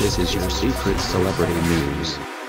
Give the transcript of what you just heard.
This is your secret celebrity news.